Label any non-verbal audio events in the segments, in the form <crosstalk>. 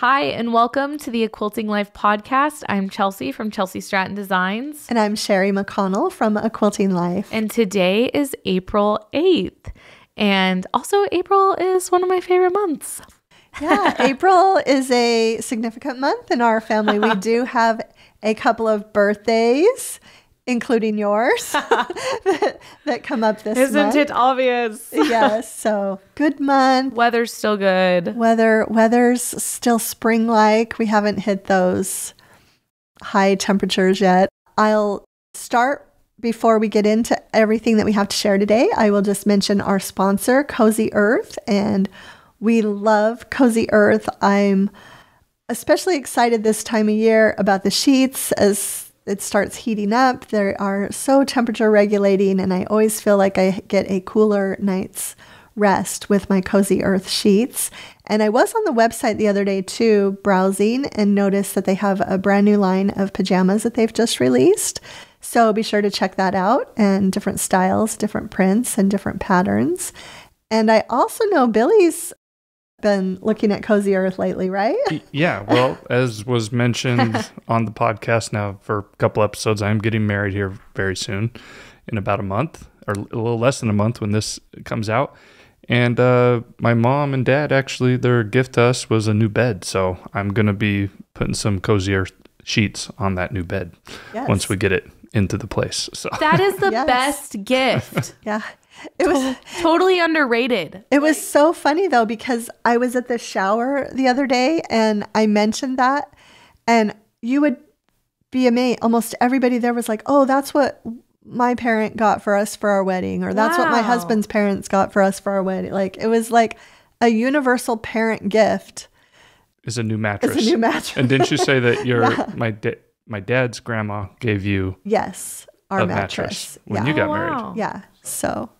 Hi, and welcome to the A Quilting Life podcast. I'm Chelsi from Chelsi Stratton Designs. And I'm Sherri McConnell from A Quilting Life. And today is April 8th. And also, April is one of my favorite months. Yeah, <laughs> April is a significant month in our family. We <laughs> do have a couple of birthdays including yours <laughs> that, that, come up this month. Isn't month. it obvious? <laughs> yes. So good month. Weather's still good. Weather weather's still spring like. We haven't hit those high temperatures yet. I'll start before we get into everything that we have to share today. I will just mention our sponsor, Cozy Earth, and we love Cozy Earth. I'm especially excited this time of year about the sheets as it starts heating up. They are so temperature regulating, and I always feel like I get a cooler night's rest with my Cozy Earth sheets. And I was on the website the other day too, browsing, and noticed that they have a brand new line of pajamas that they've just released. So be sure to check that out and different styles, different prints, and different patterns. And I also know Billy's been looking at Cozy Earth lately, right? yeah. Well, as was mentioned <laughs> on the podcast now for a couple episodes, I'm getting married here very soon in about a month or a little less than a month when this comes out. And uh, my mom and dad actually, their gift to us was a new bed. So I'm going to be putting some Cozy Earth sheets on that new bed yes. once we get it into the place. So that is the <laughs> yes. best gift. <laughs> yeah. It was totally underrated. It was so funny though because I was at the shower the other day and I mentioned that and you would be amazed. Almost everybody there was like, "Oh, that's what my parent got for us for our wedding or that's wow. what my husband's parents got for us for our wedding." Like it was like a universal parent gift. Is a new mattress. It's a new mattress. and didn't you say that <laughs> your yeah. my da- my dad's grandma gave you Yes, our mattress. mattress when yeah. you got oh, married. Yeah. So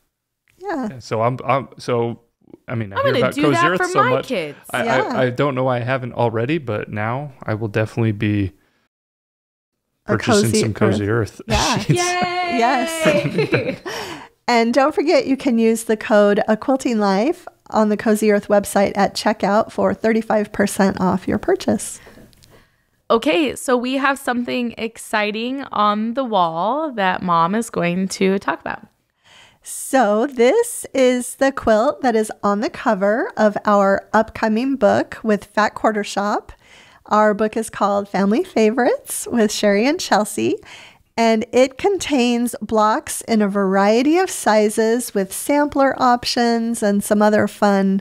yeah. So I'm, I'm so I mean, I I'm hear about do Cozy that Earth for so my much. Kids. I, yeah. I, I, don't know why I haven't already, but now I will definitely be purchasing cozy some Cozy Earth. Earth yeah. <laughs> Yay! yes. <laughs> and don't forget, you can use the code A Quilting Life on the Cozy Earth website at checkout for 35% off your purchase. Okay, so we have something exciting on the wall that mom is going to talk about. So, this is the quilt that is on the cover of our upcoming book with Fat Quarter Shop. Our book is called Family Favorites with Sherri and Chelsi, and it contains blocks in a variety of sizes with sampler options and some other fun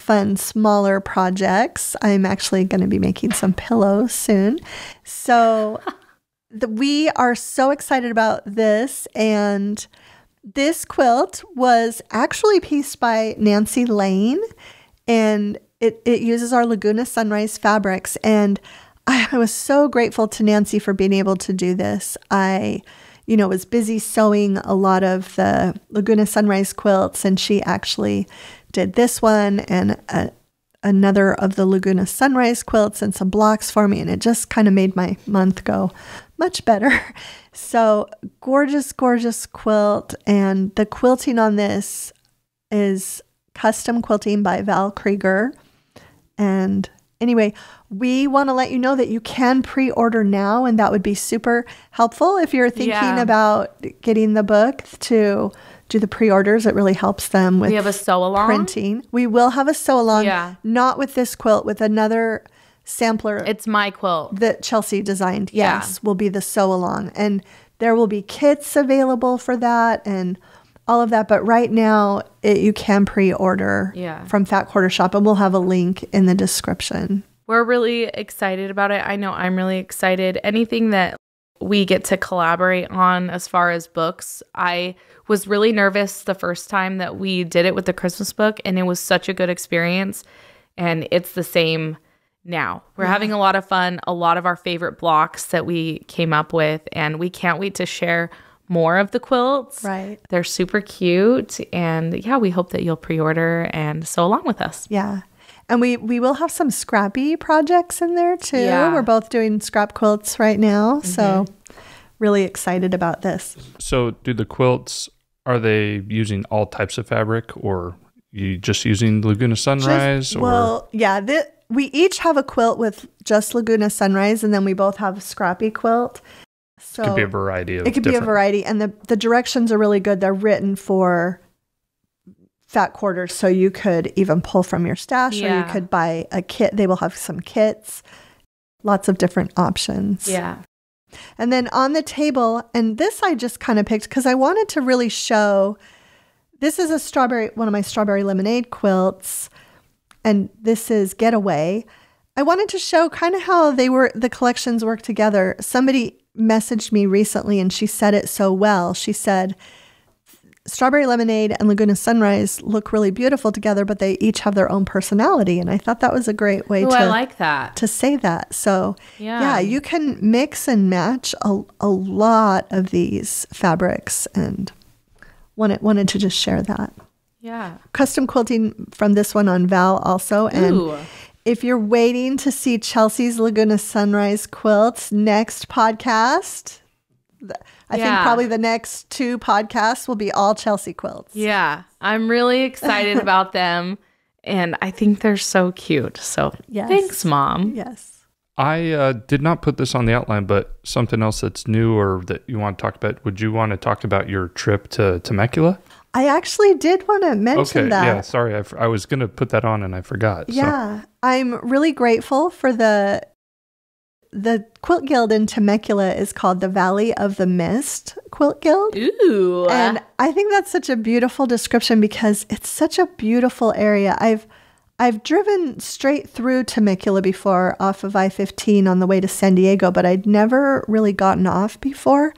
fun smaller projects. I'm actually going to be making some pillows soon. So, <laughs> the, we are so excited about this and this quilt was actually pieced by Nancy Lane and it, it uses our Laguna Sunrise fabrics. And I, was so grateful to Nancy for being able to do this. I, you know, was busy sewing a lot of the Laguna Sunrise quilts, and she actually did this one and a, another of the Laguna Sunrise quilts and some blocks for me. And it just kind of made my month go much better. <laughs> So gorgeous, gorgeous quilt. And the quilting on this is custom quilting by Val Krieger. And anyway, we want to let you know that you can pre order now, and that would be super helpful if you're thinking yeah. about getting the book to do the pre orders. It really helps them with we have a sew along printing. We will have a sew along, yeah. not with this quilt, with another sampler. It's my quilt that Chelsi designed. Yeah. Yes, will be the sew along, and there will be kits available for that and all of that. But right now, it, you can pre-order yeah. from Fat Quarter Shop, and we'll have a link in the description. We're really excited about it. I know I'm really excited. Anything that we get to collaborate on as far as books. I was really nervous the first time that we did it with the Christmas book, and it was such a good experience. And it's the same now. We're having a lot of fun, a lot of our favorite blocks that we came up with, and we can't wait to share more of the quilts. Right. They're super cute. And yeah, we hope that you'll pre order and sew along with us. Yeah. And we, we will have some scrappy projects in there too. Yeah. We're both doing scrap quilts right now. Mm-hmm. So, really excited about this. So, do the quilts, are they using all types of fabric or you just using Laguna Sunrise? Just, or? Well, yeah. we each have a quilt with just Laguna Sunrise, and then we both have a scrappy quilt. So it Could be a variety of it could be a variety, and the the directions are really good. They're written for fat quarters, so you could even pull from your stash, or you could buy a kit. They will have some kits, lots of different options. Yeah. And then on the table, and this I just kind of picked because I wanted to really show this is a strawberry, one of my strawberry lemonade quilts, and this is Getaway. I wanted to show kind of how they were, the collections work together. Somebody messaged me recently and she said it so well. She said, Strawberry Lemonade and Laguna Sunrise look really beautiful together, but they each have their own personality. And I thought that was a great way Oh, to I like that. to say that. So, Yeah. yeah, you can mix and match a, a lot of these fabrics and wanted, wanted to just share that. Yeah. Custom quilting from this one on Val also. And Ooh. if you're waiting to see Chelsi's Laguna Sunrise quilts next podcast, th- I think probably the next two podcasts will be all Chelsi quilts. Yeah. I'm really excited <laughs> about them. And I think they're so cute. So Yes. thanks, Mom. Yes. I uh, did not put this on the outline, but something else that's new or that you want to talk about. Would you want to talk about your trip to Temecula? I actually did want to mention Okay, that. yeah. Sorry, I, f- I was going to put that on and I forgot. so- Yeah, I'm really grateful for the the quilt guild in Temecula is called the Valley of the Mist Quilt Guild. Ooh. And I think that's such a beautiful description because it's such a beautiful area. I've I've driven straight through Temecula before off of I-15 on the way to San Diego, but I'd never really gotten off before.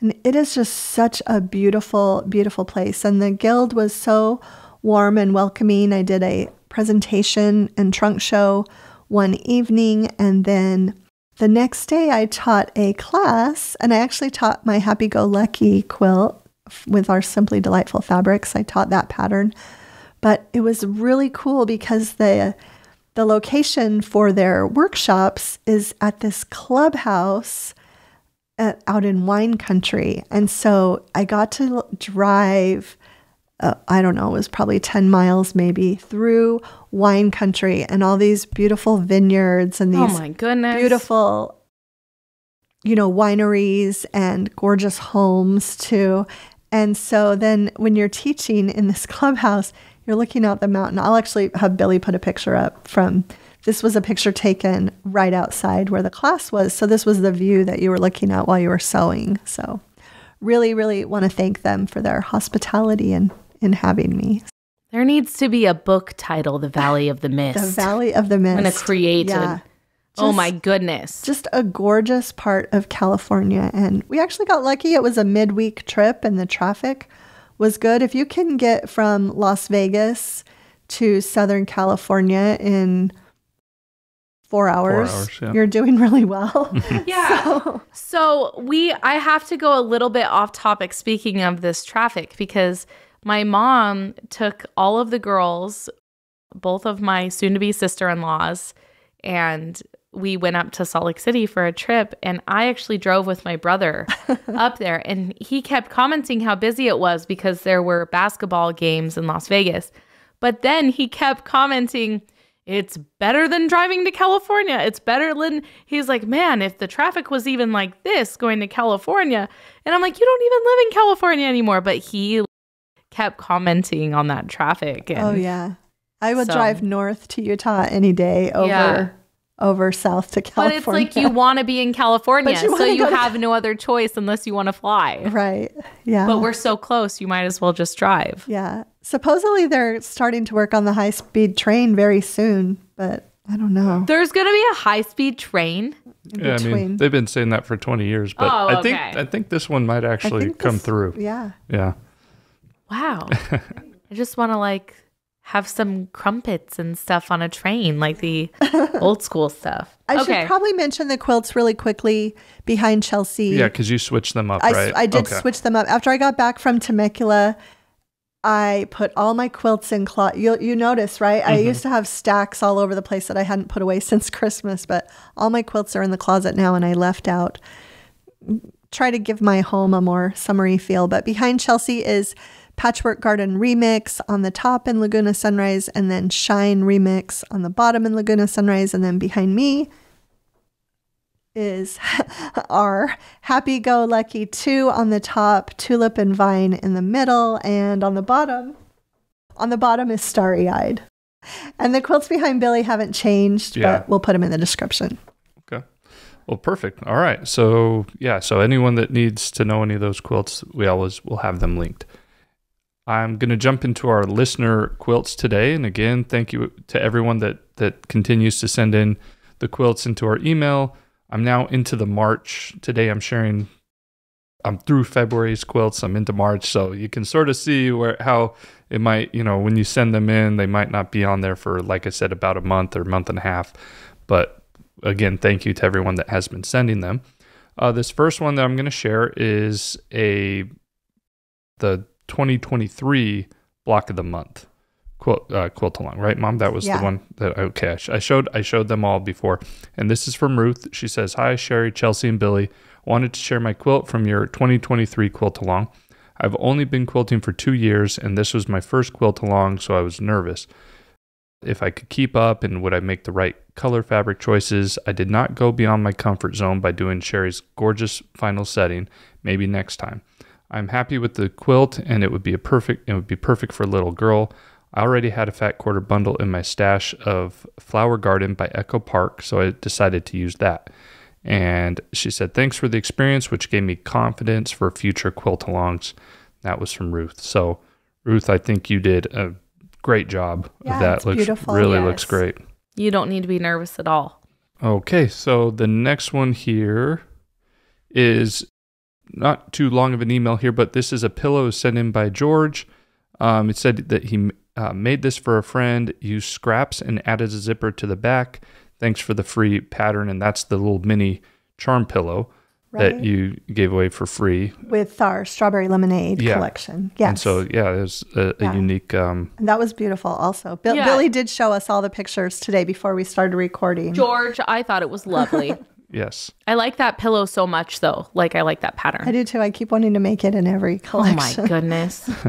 And it is just such a beautiful, beautiful place. And the guild was so warm and welcoming. I did a presentation and trunk show one evening, and then the next day I taught a class, and I actually taught my Happy Go Lucky quilt with our Simply Delightful fabrics. I taught that pattern, but it was really cool because the the location for their workshops is at this clubhouse at, out in wine country. And so I got to drive, uh, I don't know, it was probably 10 miles maybe through wine country and all these beautiful vineyards and oh these my goodness. beautiful, you know, wineries and gorgeous homes too. And so then when you're teaching in this <laughs> clubhouse, you're looking out the mountain. I'll actually have Billy put a picture up from this was a picture taken right outside where the class was. So this was the view that you were looking at while you were sewing. So really, really want to thank them for their hospitality and in having me. There needs to be a book title, The Valley of the Mist. The Valley of the Mist. I'm going to create Yeah. a. Oh my goodness. just a gorgeous part of California. And we actually got lucky. It was a midweek trip and the traffic was good. If you can get from Las Vegas to Southern California in four hours, hours, yeah. you're doing <laughs> really well. <laughs> Yeah. So- So we I have to go a little bit off topic speaking of this traffic because my mom took all of the girls, both of my soon to be sister-in-laws, and we went up to Salt Lake City for a trip and I actually drove with my brother <laughs> up there and he kept commenting how busy it was because there were basketball games in Las Vegas. But then he kept commenting it's better than driving to California. It's better than he's like, man, if the traffic was even like this going to California. And I'm like, you don't even live in California anymore. But he kept commenting on that traffic. Oh, and oh, yeah. I would So- drive north to Utah any day over Yeah. over south to California. But it's like you <laughs> want to be in California, you so you go to- have no other choice unless you want to fly. right. Yeah. But we're so close, you might as well just drive. Yeah. Supposedly they're starting to work on the high speed train very soon, but I don't know. There's going to be a high speed train. In Yeah, I mean, between. they've been saying that for 20 years, but Oh, I think. I think this one might actually come this- through. Yeah. Yeah. Wow. I just want to like have some crumpets and stuff on a train, like the <laughs> old school stuff. I okay. should probably mention the quilts really quickly behind Chelsi. Yeah, because you switched them up, I, s- right? I did Okay. switch them up. After I got back from Temecula, I put all my quilts in cloth. You, you notice, right? I Mm-hmm. used to have stacks all over the place that I hadn't put away <laughs> since Christmas, but all my quilts are in the closet now and I left out. Try to give my home a more summery feel. But behind Chelsi is Patchwork Garden Remix on the top in Laguna Sunrise, and then Shine Remix on the bottom in Laguna Sunrise. And then behind me is <laughs> our Happy Go Lucky 2 on the top, Tulip and Vine in the middle, and on the bottom, on the bottom is Starry Eyed. And the quilts behind Billy haven't changed, Yeah. but we'll put them in the description. Okay. Well, perfect. All right. So, yeah. So, anyone that needs to know any of those quilts, we always will have them linked. I'm going to jump into our listener quilts today. And again, thank you to everyone that, that continues to send in the quilts into our email. I'm now into the March. Today, I'm sharing. I'm through February's quilts. I'm into March, so you can sort of see where how it might, you know, when you send them in, they might not be on there for, like I said, about a month or month and a half. But again, thank you to everyone that has been sending them. Uh, this first one that I'm going to share is a the 2023 block of the month quilt uh, quilt along, right, Mom? That was Yeah. the one that okay. I, sh- I showed I showed them all before, and this is from Ruth. She says, "Hi, Sherri, Chelsi, and Billy. Wanted to share my quilt from your 2023 quilt along. I've only been quilting for two years, and this was my first quilt along, so I was nervous." if I could keep up and would I make the right color fabric choices. I did not go beyond my comfort zone by doing Sherri's gorgeous final setting. Maybe next time. I'm happy with the quilt and it would be a perfect it would be perfect for a little girl. I already had a fat quarter bundle in my stash of Flower Garden by Echo Park, so I decided to use that. And she said, Thanks for the experience, which gave me confidence for future quilt alongs. That was from Ruth. So, Ruth, I think you did a great job Yeah, of that. it's looks beautiful. really Yes. looks great. You don't need to be nervous at all. Okay, so the next one here is not too long of an email here, but this is a pillow sent in by George. Um, it said that he uh, made this for a friend, used scraps, and added a zipper to the back. Thanks for the free pattern, and that's the little mini charm pillow Right? that you gave away for free. With our Strawberry Lemonade Yeah. collection. Yes. And so, yeah, it was a, a Yeah. unique. Um, And that was beautiful also. Bill, Yeah. Billy did show us all the pictures today before we started recording. George, I thought it was lovely. <laughs> yes. I like that pillow so much though. Like I like that pattern. I do too. I keep wanting to make it in every collection. Oh my <laughs> goodness. <laughs>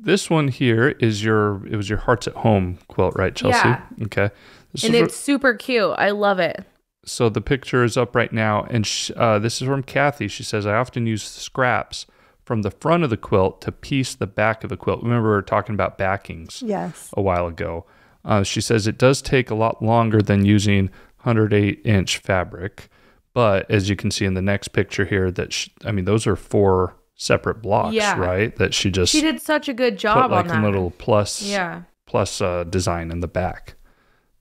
This one here is your. It was your hearts at home quilt, right, Chelsi? Yeah. Okay. This and is it's super cute. I love it. so the picture is up right now and sh- uh, this is from kathy she says i often use scraps from the front of the quilt to piece the back of the quilt remember we were talking about backings Yes. a while ago uh, she says it does take a lot longer than using 108 inch fabric but as you can see in the next picture here that sh- i mean those are four separate blocks Yeah. right that she just She did such a good put job like on a that. little plus yeah. plus uh, design in the back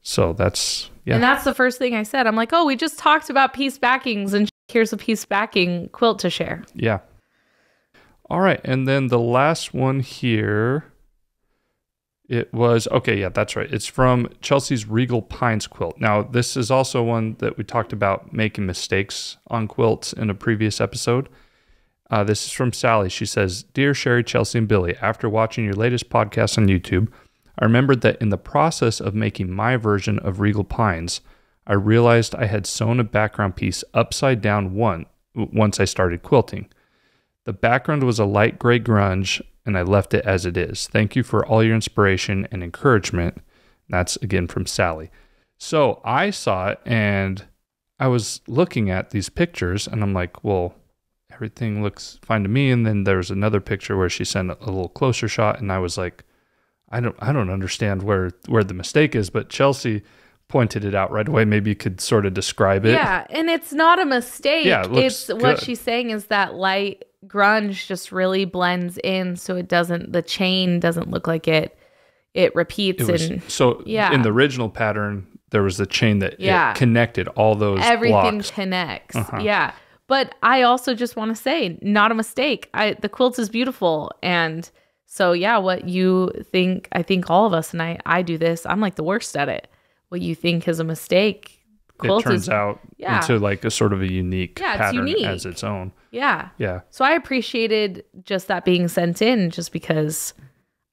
so that's yeah And that's the first thing I said. I'm like, oh, we just talked about piece backings, and <laughs> here's a piece backing quilt to share. Yeah. All right, and then the last one here it was okay, yeah, that's right. It's from Chelsi's Regal Pines quilt. Now, this is also one that we talked about making mistakes on quilts in a previous episode. Uh, this is from Sally. She says, Dear Sherri, Chelsi, and Billy, after watching your latest podcast on YouTube, I remembered that in the process of making my version of Regal Pines, I realized I had sewn a background piece upside down one once I started quilting. The background was a light gray grunge, and I left it as it is. Thank you for all your inspiration and encouragement. That's again from Sally. So I saw it and I was looking at these pictures, and I'm like, well, everything looks fine to me. And then there was another picture where she sent a little closer shot, and I was like, I don't, I don't understand where where the mistake is. But Chelsi pointed it out right away. Maybe you could sort of describe it. Yeah, and it's not a mistake. Yeah, it it's what she's saying is that light grunge just really blends in, so it doesn't. The chain doesn't look like it. It repeats It was, and so yeah. in the original pattern, there was a chain that Yeah. connected all those everything blocks. connects. Uh-huh. Yeah. But I also just want to say, not a mistake. I the quilt is beautiful, and so yeah, what you think, I think all of us, and I, I do this. I'm like the worst at it. What you think is a mistake, It turns is out yeah. into like a sort of a unique Yeah, it's pattern unique. as its own. yeah. Yeah. So I appreciated just that being sent in, just because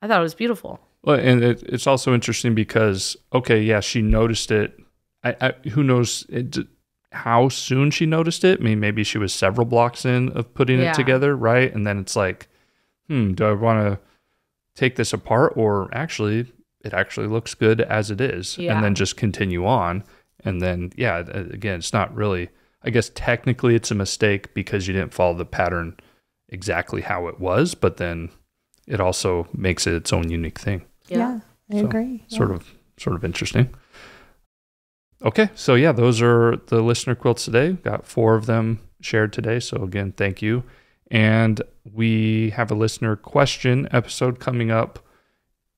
I thought it was beautiful. Well, and it, it's also interesting because okay, yeah, she noticed it. I, I who knows it, how soon she noticed it? I mean, maybe she was several blocks in of putting Yeah. it together, right? And then it's like hmm, do I want to take this apart or actually it actually looks good as it is Yeah. and then just continue on. And then yeah again it's not really i guess technically it's a mistake because you didn't follow the pattern exactly how it was but then it also makes it its own unique thing. Yeah, I So, agree. sort of sort of interesting. Okay so yeah those are the listener quilts today. Got four of them shared today so again thank you. And we have a listener question episode coming up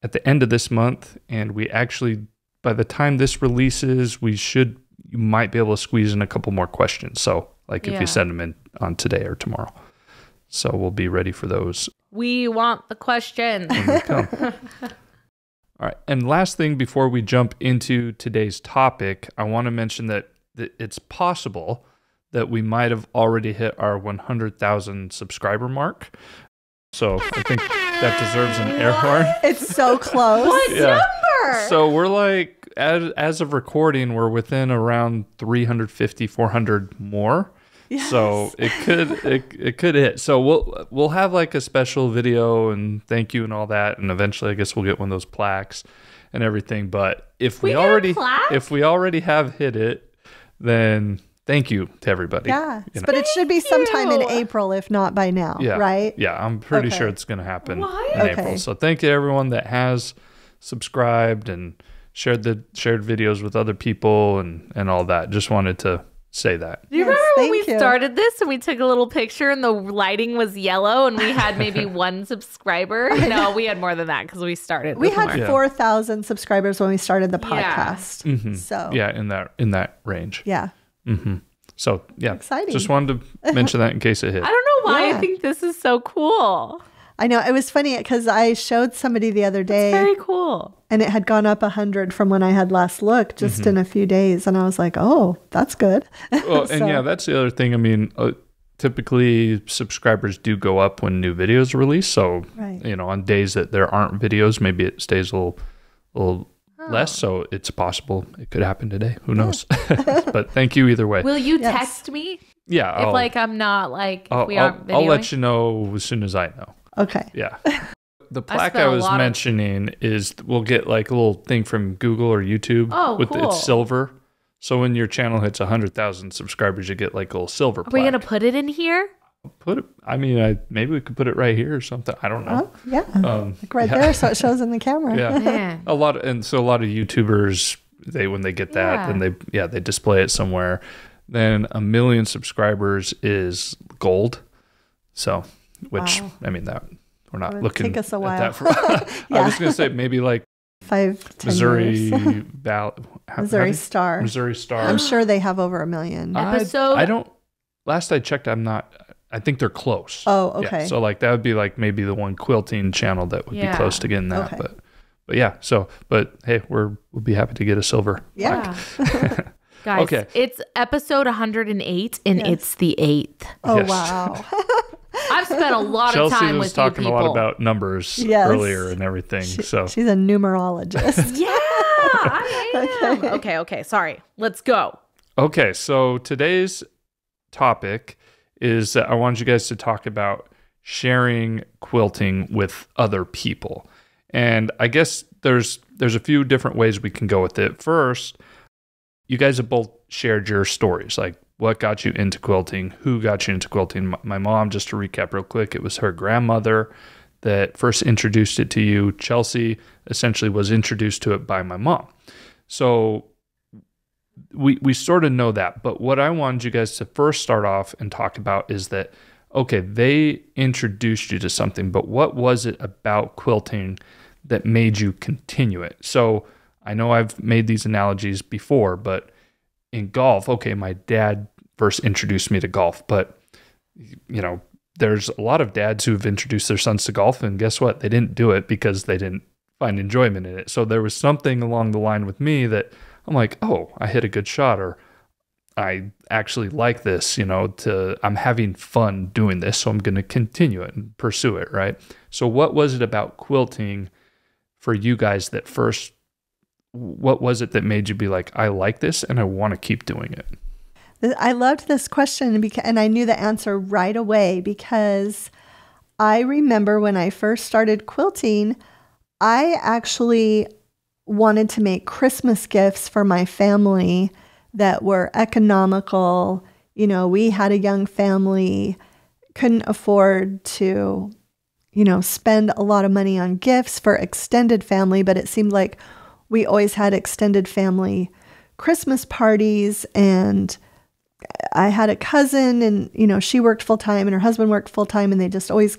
at the end of this month and we actually by the time this releases we should you might be able to squeeze in a couple more questions so like if you send them in on today or tomorrow so we'll be ready for those We want the question. when they come. <laughs> All right. And last thing before we jump into today's topic, I want to mention that, that it's possible that we might have already hit our 100,000 subscriber mark. So I think that deserves an air horn. <laughs> It's so close. what Yeah. number? So we're like, as, as of recording, we're within around 350, 400 more. So it could it, it could hit. So we'll we'll have like a special video and thank you and all that, and eventually I guess we'll get one of those plaques and everything. But if we, We already if we already have hit it, then thank you to everybody. Yeah, You know? but it should be sometime in. April, if not by now, yeah, right? Yeah, I'm pretty Okay. sure it's going to happen What? in Okay. April. So thank you to everyone that has subscribed and shared the shared videos with other people and and all that. Just wanted to say that. Do you Yes, remember when we you. started this and we took a little picture and the lighting was yellow and we had maybe <laughs> one subscriber? <laughs> No, we had more than that because we started. We had more. Yeah. 4,000 subscribers when we started the Yeah. podcast. Mhm. So, Yeah, in that in that range. yeah. Hmm So yeah, Exciting. Just wanted to <laughs> mention that in case it hit. I don't know why Yeah. I think this is so cool. I know. It was funny because I showed somebody the other day Very cool. and it had gone up a 100 from when I had last looked just Mm-hmm. in a few days. And I was like, oh, that's good. Well, <laughs> and yeah, that's the other thing. I mean, uh, typically subscribers do go up when new videos are released. So Right. you know, on days that there aren't videos, maybe it stays a little, a little less. So it's possible it could happen today. Who knows? <laughs> but thank you either way. Will you Yes. text me yeah, if I'll, like I'm not like if I'll, we I'll, aren't videoing? I'll let you know as soon as I know. Okay. Yeah. <laughs> The plaque I, I, a was lot of- mentioning is we'll get like a little thing from Google or YouTube Oh, with cool. it's silver. So when your channel hits 100,000 subscribers, you get like a little silver Are we gonna put it in here? Put it I mean, I maybe we could put it right here or something. I don't know. Oh, yeah. Um Like right yeah. there. So it shows in the camera. Yeah. <laughs> Man. A lot and so a lot of YouTubers they when they get that Yeah. then they yeah, they display it somewhere. Then a million subscribers is gold. So, which Wow. I mean that we're not looking take us a at while. that for <laughs> I <laughs> was going to say maybe like Five, ten Missouri years. Val, Missouri how Star. Missouri Star. I'm sure they have over a million. I- Episode- I, don't. Last I checked, I'm not. I think they're close. Oh, Yeah, okay. so like that would be like maybe the one quilting channel that would Yeah. be close to getting that. Okay. But but yeah. So but hey, we're we'll be happy to get a silver. Yeah. <laughs> Guys, Okay. it's episode 108 and Yes. it's the eighth. Oh, Yes. wow. <laughs> I've spent a lot of Chelsi time was with talking you a lot about numbers Yes. earlier and everything. so She's a numerologist. <laughs> Yeah, I am. Okay. okay, okay. Sorry. Let's go. Okay, so today's topic is that I wanted you guys to talk about sharing quilting with other people. And I guess there's there's a few different ways we can go with it. First, you guys have both shared your stories, like what got you into quilting, who got you into quilting. My, my mom, just to recap real quick, it was her grandmother that first introduced it to you. Chelsi essentially was introduced to it by my mom. So we we sort of know that, but what I wanted you guys to first start off and talk about is that okay, they introduced you to something, but what was it about quilting that made you continue it? So I know I've made these analogies before, but in golf, okay, my dad first introduced me to golf, but you know, there's a lot of dads who've introduced their sons to golf, and guess what? They didn't do it because they didn't find enjoyment in it. So there was something along the line with me that I'm like, oh, I hit a good shot, or I actually like this, you know, to I'm having fun doing this, so I'm going to continue it and pursue it, right? So what was it about quilting for you guys that first what was it that made you be like, I like this and I want to keep doing it? I loved this question because, and I knew the answer right away because I remember when I first started quilting, I actually wanted to make Christmas gifts for my family that were economical. You know, we had a young family, couldn't afford to, you know, spend a lot of money on gifts for extended family, but it seemed like we always had extended family Christmas parties and I had a cousin and you know she worked full time and her husband worked full time and they just always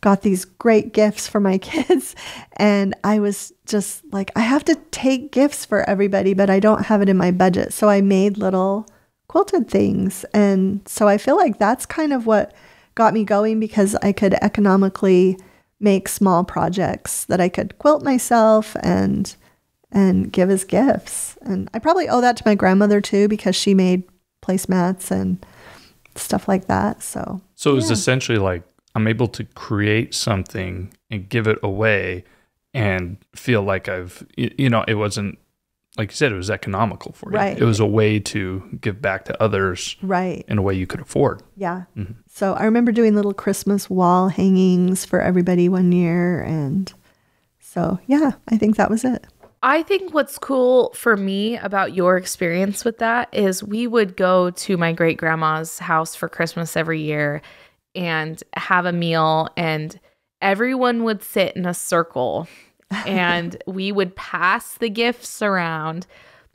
got these great gifts for my <laughs> kids and I was just like I have to take gifts for everybody but I don't have it in my budget so I made little quilted things and so I feel like that's kind of what got me going because I could economically make small projects that I could quilt myself and and give as gifts and I probably owe that to my grandmother too because she made placemats and stuff like that. So, so it was yeah. essentially like I'm able to create something and give it away and feel like I've, you know, it wasn't like you said, it was economical for you. Right. It was a way to give back to others. Right. In a way you could afford. Yeah. Mm-hmm. So I remember doing little Christmas wall hangings for everybody one year. And so, yeah, I think that was it. I think what's cool for me about your experience with that is we would go to my great grandma's house for Christmas every year and have a meal, and everyone would sit in a circle <laughs> and we would pass the gifts around.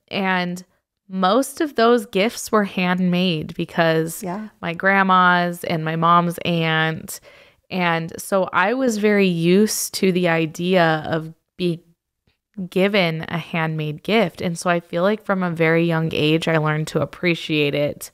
And most of those gifts were handmade because yeah. my grandma's and my mom's aunt. And so I was very used to the idea of being given a handmade gift. And so I feel like from a very young age, I learned to appreciate it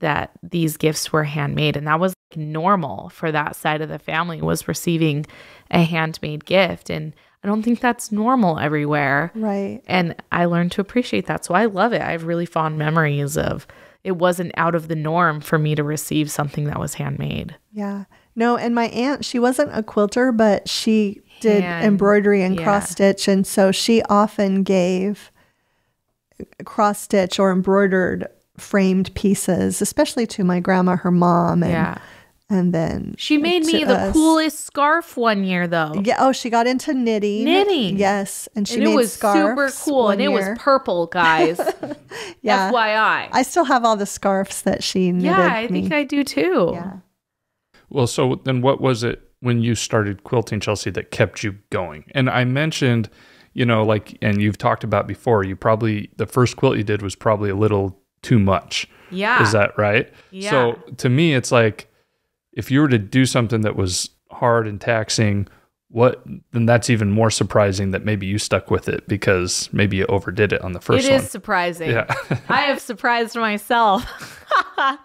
that these gifts were handmade. And that was normal for that side of the family was receiving a handmade gift. And I don't think that's normal everywhere. Right. And I learned to appreciate that. So I love it. I have really fond memories of it wasn't out of the norm for me to receive something that was handmade. Yeah. No, and my aunt, she wasn't a quilter, but she did Hand, embroidery and yeah. cross stitch, and so she often gave cross stitch or embroidered framed pieces, especially to my grandma, her mom, and yeah. and then she made me the us. coolest scarf one year, though. Yeah. Oh, she got into knitting. Knitting. Yes, and she and made it was super cool, and year. it was purple, guys. <laughs> yeah. FYI. I still have all the scarves that she knitted. Yeah, I me. think I do too. Yeah. Well, so then what was it when you started quilting Chelsi that kept you going? And I mentioned, you know, like, and you've talked about before, you probably, the first quilt you did was probably a little too much. Yeah. Is that right? Yeah. So to me, it's like, if you were to do something that was hard and taxing, what then that's even more surprising that maybe you stuck with it because maybe you overdid it on the first It one. is surprising. Yeah. <laughs> I have surprised myself. <laughs>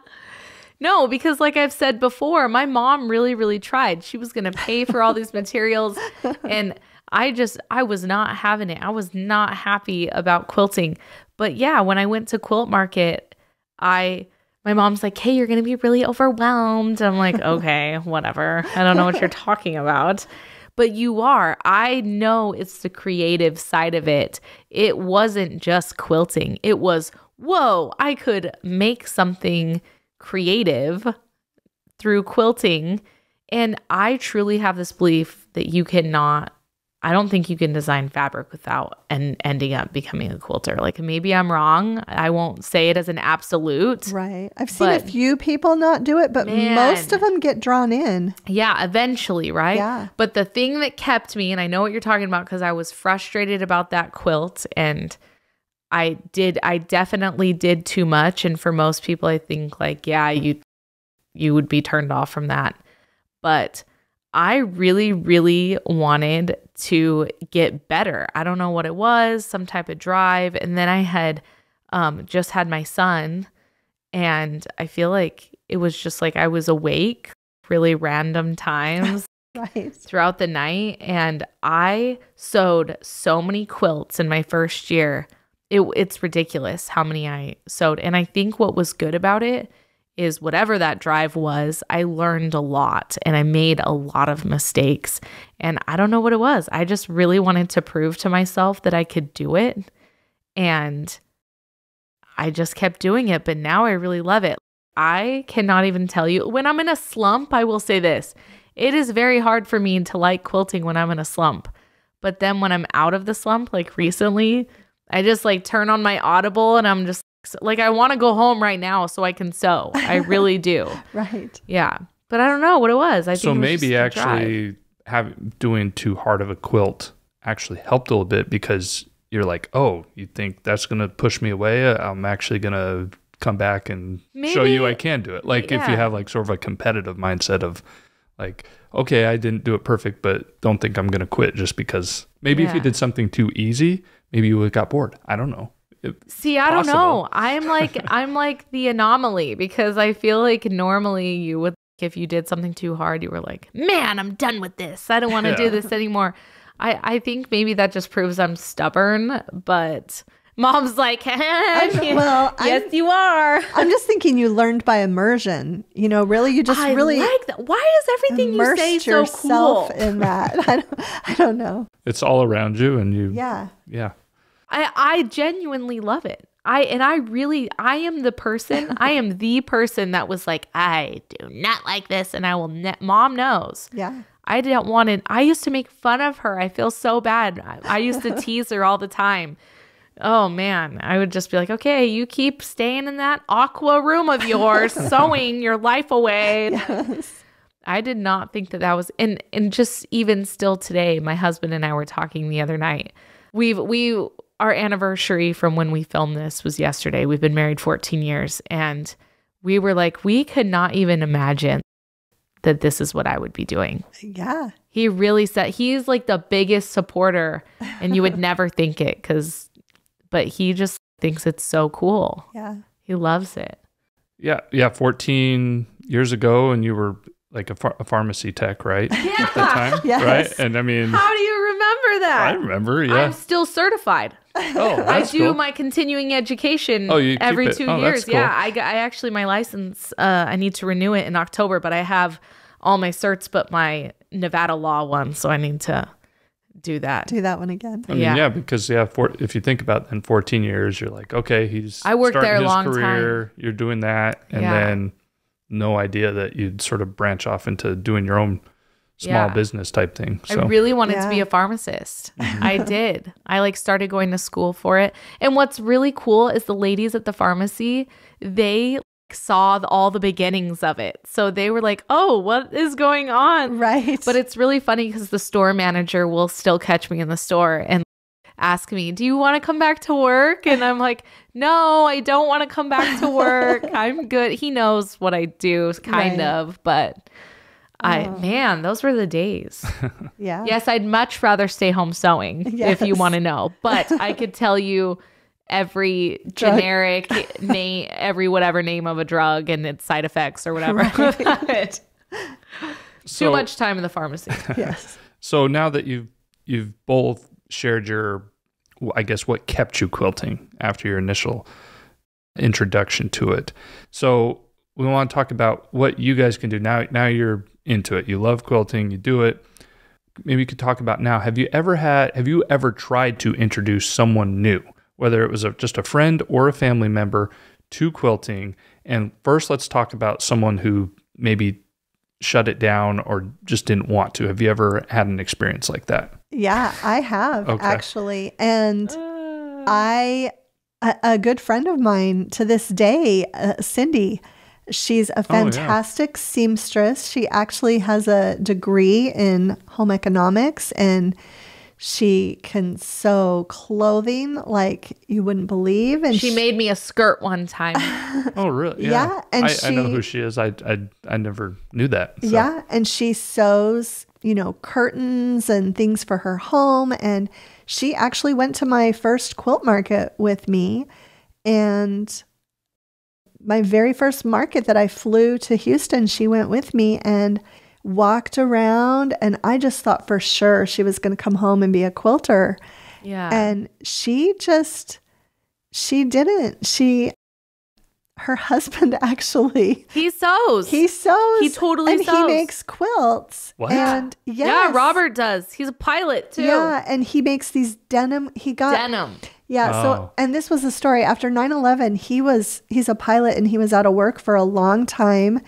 No, because like I've said before, my mom really, really tried. She was going to pay for all these materials. <laughs> And I just, I was not having it. I was not happy about quilting. But yeah, when I went to Quilt Market, I, my mom's like, hey, you're going to be really overwhelmed. I'm like, <laughs> okay, whatever. I don't know what you're talking about. But you are. I know it's the creative side of it. It wasn't just quilting, it was, whoa, I could make something creative through quilting. And I truly have this belief that you cannot, I don't think you can design fabric without and ending up becoming a quilter. Like maybe I'm wrong. I won't say it as an absolute. Right. I've seen a few people not do it, but man, most of them get drawn in. Yeah, eventually, right? Yeah. But the thing that kept me, and I know what you're talking about because I was frustrated about that quilt and I did I definitely did too much and for most people I think like yeah you you would be turned off from that but I really really wanted to get better. I don't know what it was, some type of drive and then I had um just had my son and I feel like it was just like I was awake really random <laughs> times right. throughout the night and I sewed so many quilts in my first year it, it's ridiculous how many I sewed. And I think what was good about it is whatever that drive was, I learned a lot and I made a lot of mistakes. And I don't know what it was. I just really wanted to prove to myself that I could do it. And I just kept doing it. But now I really love it. I cannot even tell you when I'm in a slump, I will say this. it is very hard for me to like quilting when I'm in a slump. But then when I'm out of the slump, like recently, I just like turn on my Audible and I'm just like, I want to go home right now so I can sew. I really do. <laughs> Right. Yeah. But I don't know what it was. I think so it maybe just actually have doing too hard of a quilt actually helped a little bit because you're like, oh, you think that's gonna push me away? I'm actually gonna come back and show you I can do it. Like if you have like sort of a competitive mindset of like, okay, I didn't do it perfect, but don't think I'm gonna quit just because maybe if you did something too easy, maybe you would have got bored. I don't know. It- See, I don't know. I'm like <laughs> I'm like the anomaly because I feel like normally you would if you did something too hard, you were like, "Man, I'm done with this. I don't want to Yeah. do this anymore." I I think maybe that just proves I'm stubborn, but mom's like, <laughs> well, "Yes, I'm- you are." I'm just thinking you learned by immersion. You know, really, you just I really like that. Why is everything you immersed say so yourself cool? in that. <laughs> I don't, I don't know. It's all around you and you Yeah. yeah. I I genuinely love it. I and I really I am the person I am <laughs> the person that was like I do not like this and I will ne- mom knows. Yeah. I didn't want it. I used to make fun of her. I feel so bad. I, I used to <laughs> tease her all the time. Oh man, I would just be like, "Okay, you keep staying in that aqua room of yours, <laughs> sewing your life away." I did not think that that was and and just even still today, my husband and I were talking the other night. We've we our anniversary from when we filmed this was yesterday. We've been married 14 years and we were like we could not even imagine that this is what I would be doing. Yeah. He really said he's like the biggest supporter and you would <laughs> never think it cuz but he just thinks it's so cool. Yeah. He loves it. Yeah, yeah, 14 years ago, and you were like a, phar- a pharmacy tech, right? Yeah. <laughs> At that time, <laughs> Yes. right? And I mean, How do you remember that? I remember, yeah. I'm still certified. Oh, <laughs> I do cool. my continuing education Oh, you keep every it- two oh, that's years. cool. Yeah, I, I actually my license. Uh, I need to renew it in October, but I have all my certs, but my Nevada law one, so I need to do that. Do that one again. I mean, yeah. yeah. because yeah, for, if you think about it, in 14 years, you're like, okay, he's I worked starting there a his long career, You're doing that, and Yeah. then no idea that you'd sort of branch off into doing your own small Yeah. business type thing. I really wanted to be a pharmacist. <laughs> I did. I like started going to school for it. And what's really cool is the ladies at the pharmacy, they saw the, all the beginnings of it. So they were like, "Oh, what is going on?" Right. But it's really funny because the store manager will still catch me in the store and ask me, Do you want to come back to work? And I'm like, No, I don't want to come back to work. <laughs> I'm good. He knows what I do, kind Right. of, but I, Oh. man, those were the days. <laughs> yeah. yes, I'd much rather stay home sewing if you want to know, but I <laughs> could tell you every Drug. generic name, every whatever name of a drug and its side effects or whatever. <laughs> But so, Too much time in the pharmacy. yes. So now that you've you've both shared your, I guess, what kept you quilting after your initial introduction to it. So we want to talk about what you guys can do now. Now you're into it. You love quilting. You do it. Maybe you could talk about now. Have you ever had? Have you ever tried to introduce someone new, whether it was a, just a friend or a family member, to quilting? And first, let's talk about someone who maybe shut it down or just didn't want to. Have you ever had an experience like that? Yeah, I have Okay. actually. And I, a, a good friend of mine to this day, uh, Cindy, she's a oh, fantastic seamstress. She actually has a degree in home economics and she can sew clothing like you wouldn't believe. And She made me a skirt one time. <laughs> Oh, really? Yeah, and I, I know who she is. I, I I never knew that. so. Yeah, and she sews, you know, curtains and things for her home. And she actually went to my first quilt market with me. And my very first market that I flew to Houston, she went with me and walked around. And I just thought for sure she was going to come home and be a quilter. Yeah. And she just, she didn't. She, her <laughs> husband actually he sews. he sews. He totally and sews. he makes quilts. What? And yes, Yeah, Robert does. He's a pilot too. Yeah, and he makes these denim. He got Denim. Yeah. Oh. So and this was the story after 9-11, He was he's a pilot and he was out of work for a long time,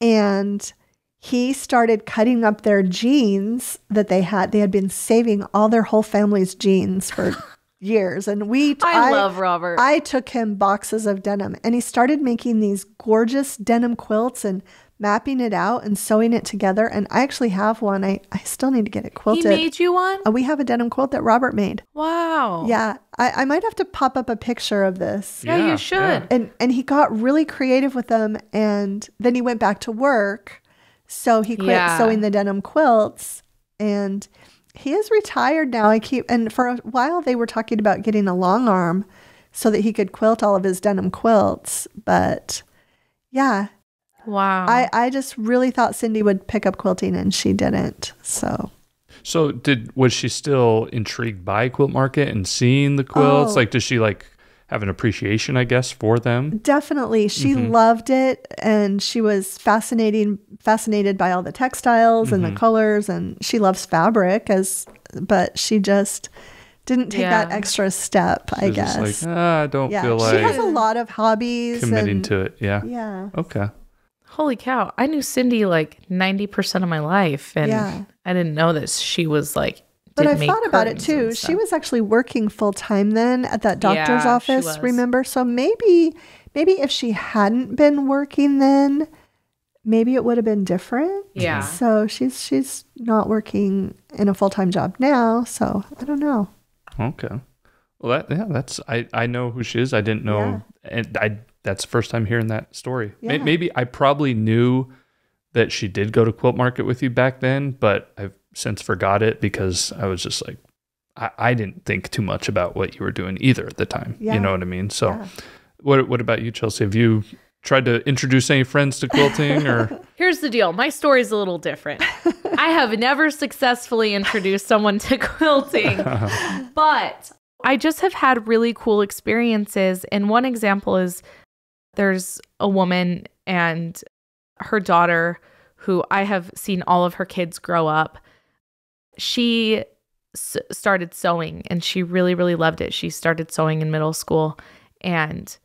and he started cutting up their jeans that they had. They had been saving all their whole family's jeans for <laughs> years. And we, I, love Robert. I took him boxes of denim and he started making these gorgeous denim quilts and mapping it out and sewing it together. And I actually have one. I, I still need to get it quilted. he quilted. made you one? Uh, we have a denim quilt that Robert made. Wow. Yeah. I, I might have to pop up a picture of this. Yeah, you should. And and he got really creative with them and then he went back to work. So he quit Yeah. sewing the denim quilts and he is retired now. I keep and for a while they were talking about getting a long arm so that he could quilt all of his denim quilts, but yeah, Wow. I I just really thought Cindy would pick up quilting and she didn't. So So did was she still intrigued by Quilt Market and seeing the quilts? Oh. Like does she like have an appreciation, I guess, for them? Definitely. She loved it and she was fascinating fascinated by all the textiles and the colors and she loves fabric as but she just didn't take that extra step, I She's just guess. like, ah, I don't yeah. feel like she has a lot of hobbies committing and, to it. Yeah. Yeah. Okay. Holy cow. I knew Cindy like 90% of my life. And Yeah. I didn't know that she was like, But I thought about it too. She was actually working full time then at that doctor's Yeah, office, remember? So maybe maybe if she hadn't been working then, maybe it would have been different. Yeah. So she's she's not working in a full time job now, so I don't know. Okay. Well, that yeah, that's I I know who she is. I didn't know, and I that's the first time hearing that story. Yeah. Maybe I probably knew that she did go to Quilt Market with you back then, but I've since forgot it because I was just like, I, I didn't think too much about what you were doing either at the time. Yeah. You know what I mean? So, Yeah. what what about you, Chelsi? Have you tried to introduce any friends to quilting or? <laughs> Here's the deal. My story's a little different. I have never successfully introduced someone to <laughs> quilting, <laughs> but I just have had really cool experiences. And one example is there's a woman and her daughter who I have seen all of her kids grow up. She s- started sewing and she really, really loved it. She started sewing in middle school and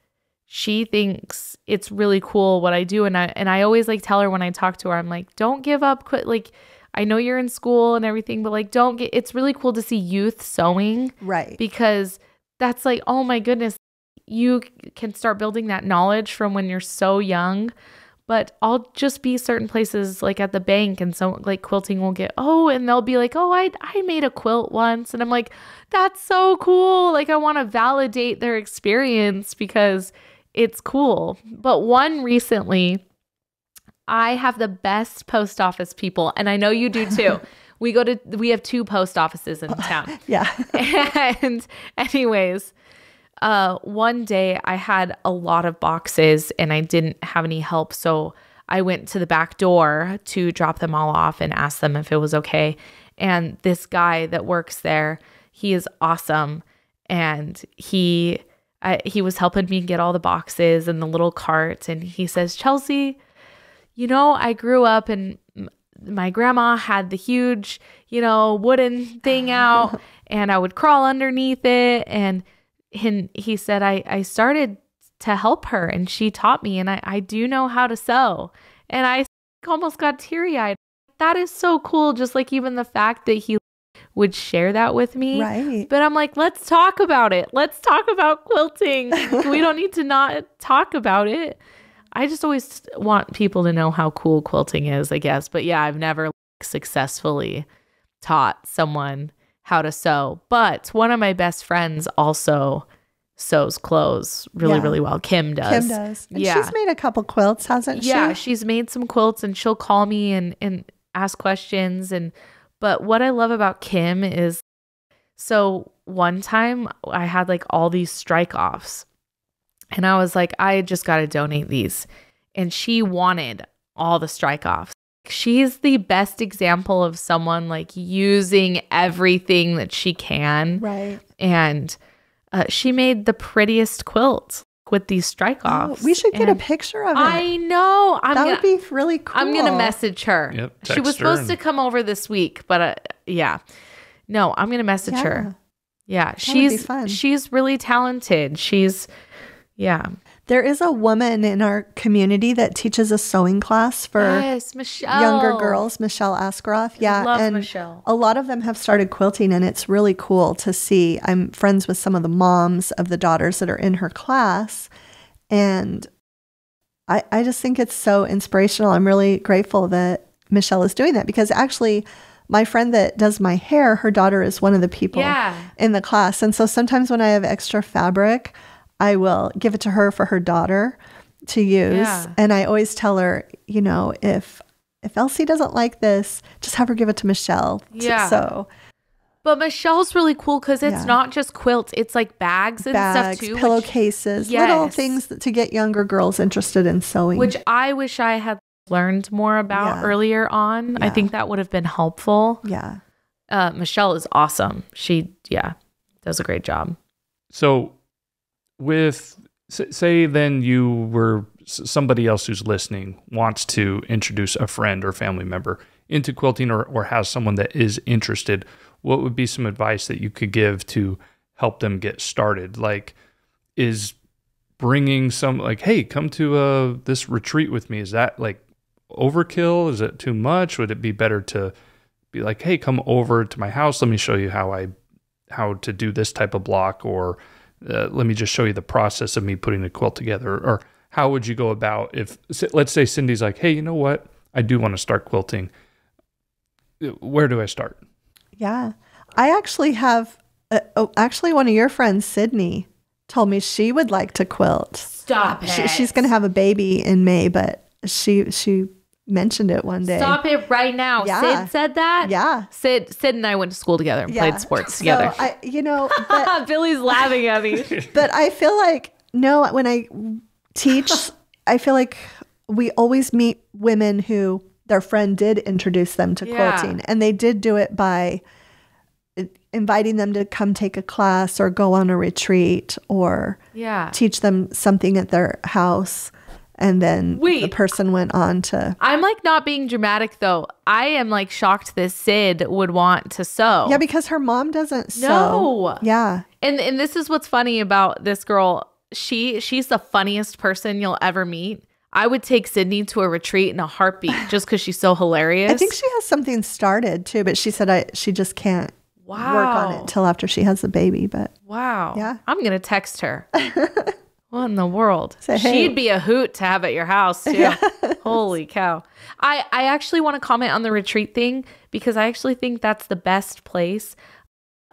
she thinks it's really cool what I do and I and I always like tell her when I talk to her I'm like don't give up quit like I know you're in school and everything but like don't get it's really cool to see youth sewing Right. because that's like oh my goodness you can start building that knowledge from when you're so young. But I'll just be certain places like at the bank and so like quilting will get oh and they'll be like oh I I made a quilt once. And I'm like that's so cool. Like I want to validate their experience because it's cool. But one recently I have the best post office people and I know you do too. <laughs> We go to we have two post offices in town. <laughs> Yeah. <laughs> and anyways uh one day i had a lot of boxes and i didn't have any help. So i went to the back door to drop them all off and ask them if it was okay. And this guy that works there he is awesome. And he I, he was helping me get all the boxes and the little cart and he says Chelsi you know i grew up and my grandma had the huge you know wooden thing out <laughs> and i would crawl underneath it. And and he said i i started to help her and she taught me and i i do know how to sew and i almost got teary-eyed that is so cool just like even the fact that he would share that with me Right. but I'm like, let's talk about it. Let's talk about quilting. <laughs> we don't need to not talk about it. I just always want people to know how cool quilting is, I guess. But yeah, I've never like, successfully taught someone how to sew. But one of my best friends also sews clothes really, Yeah. really well. Kim does. Kim does. And Yeah. she's made a couple quilts, hasn't she? Yeah, she's made some quilts and she'll call me and and ask questions and but what I love about Kim is so one time I had like all these strike offs and I was like I just got to donate these and she wanted all the strike offs. She's the best example of someone like using everything that she can Right. and uh, she made the prettiest quilt with these strike Oh, offs. we should get a picture of it. I know. I'm that gonna, would be really cool. I'm gonna message her. Yep, she was supposed and- to come over this week, but uh, yeah, no, I'm gonna message her. Yeah, be she's fun. she's really talented. She's yeah, There is a woman in our community that teaches a sewing class for yes, younger girls, Michelle Askroff. Yeah. love and Michelle. a lot of them have started quilting and it's really cool to see. I'm friends with some of the moms of the daughters that are in her class. And I, I just think it's so inspirational. I'm really grateful that Michelle is doing that because actually my friend that does my hair, her daughter is one of the people Yeah. in the class. And so sometimes when I have extra fabric, I will give it to her for her daughter to use. Yeah. And I always tell her, you know, if if Elsie doesn't like this, just have her give it to Michelle. to Yeah. So But Michelle's really cool because it's Yeah. not just quilts; it's like bags and bags, stuff too. which- pillowcases, little things to get younger girls interested in sewing. which I wish I had learned more about Yeah. earlier on. I think that would have been helpful. yeah, Uh, Michelle is awesome. She, yeah, does a great job. So, with say then you were somebody else who's listening wants to introduce a friend or family member into quilting or, or has someone that is interested, what would be some advice that you could give to help them get started? Like, is bringing some like, hey, come to uh, this retreat with me? Is that like overkill? Is it too much? Would it be better to be like, hey, come over to my house. Let me show you how I how to do this type of block or uh, let me just show you the process of me putting a quilt together or how would you go about if let's say cindy's like hey you know what i do want to start quilting Uh, where do i start yeah. I actually have. Uh, oh, actually, one of your friends, Sydney, told me she would like to quilt. Stop it. She, she's going to have a baby in May, but she she mentioned it one day. Stop it right now. Yeah. Sid said that. Yeah. Sid, Sid and I went to school together and Yeah. played sports So together. I, you know, but <laughs> Billy's laughing at me. <laughs> but I feel like no, when I teach, <laughs> I feel like we always meet women who their friend did introduce them to Yeah. quilting, and they did do it by inviting them to come take a class or go on a retreat or Yeah. teach them something at their house, and then the person went on to. I'm like not being dramatic though. I am like shocked that Sid would want to sew. Yeah, because her mom doesn't sew. No. Yeah. And and this is what's funny about this girl. She she's the funniest person you'll ever meet. I would take Sydney to a retreat in a heartbeat <sighs> just because she's so hilarious. I think she has something started too, but she said I she just can't wow. work on it until after she has the baby. But Wow. Yeah. I'm gonna text her. <laughs> what in the world? Say, hey. She'd be a hoot to have at your house too. <laughs> Holy cow. I, I actually want to comment on the retreat thing because I actually think that's the best place.